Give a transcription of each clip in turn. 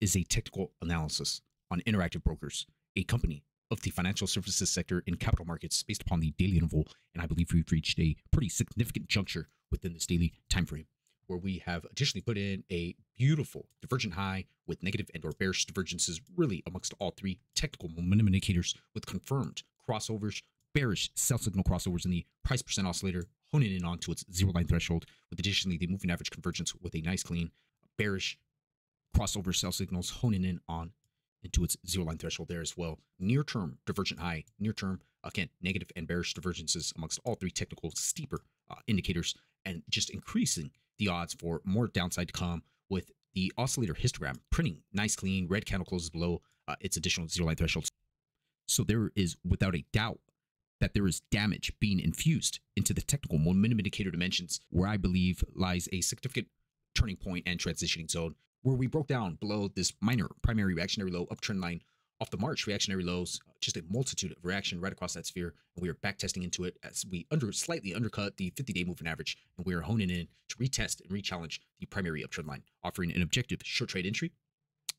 is a technical analysis on Interactive Brokers, a company of the financial services sector in capital markets based upon the daily interval. And I believe we've reached a pretty significant juncture within this daily time frame where we have additionally put in a beautiful divergent high with negative and or bearish divergences really amongst all three technical momentum indicators with confirmed crossovers, bearish sell signal crossovers in the price percent oscillator, honing in onto its zero line threshold, with additionally the moving average convergence with a nice clean bearish crossover sell signals honing in on into its zero line threshold there as well. Near term divergent high, near term, again, negative and bearish divergences amongst all three technical steeper uh, indicators, and just increasing the odds for more downside to come with the oscillator histogram printing nice clean red candle closes below uh, its additional zero line thresholds. So there is without a doubt that there is damage being infused into the technical momentum indicator dimensions where I believe lies a significant turning point and transitioning zone where we broke down below this minor primary reactionary low uptrend line off the March reactionary lows, just a multitude of reaction right across that sphere, and we are back testing into it as we under slightly undercut the 50-day moving average, and we are honing in to retest and re-challenge the primary uptrend line, offering an objective short trade entry,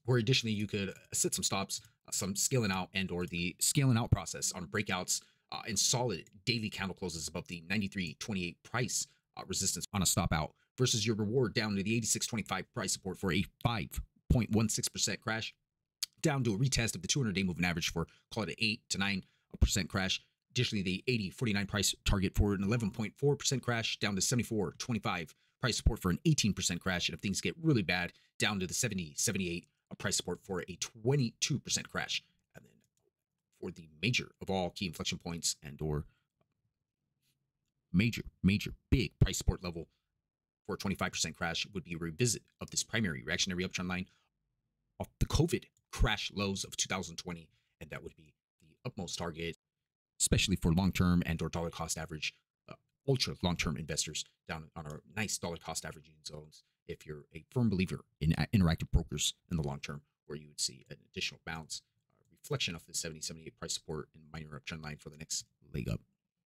where additionally you could set some stops, uh, some scaling out and or the scaling out process on breakouts uh, and solid daily candle closes above the 93.28 price uh, resistance on a stop out versus your reward down to the 86.25 price support for a 5.16% crash, down to a retest of the 200 day moving average for call it an 8 to 9% crash. Additionally, the 80.49 price target for an 11.4% crash, down to 74.25 price support for an 18% crash. And if things get really bad, down to the 70, 78 price support for a 22% crash. And then for the major of all key inflection points and or major, major, big price support level for a 25% crash would be a revisit of this primary reactionary uptrend line of the COVID crash lows of 2020. And that would be the utmost target, especially for long-term and or dollar cost average, uh, ultra long-term investors down on our nice dollar cost averaging zones. If you're a firm believer in interactive brokers in the long term, where you would see an additional bounce, uh, reflection of the 70, 78 price support and minor uptrend line for the next leg up.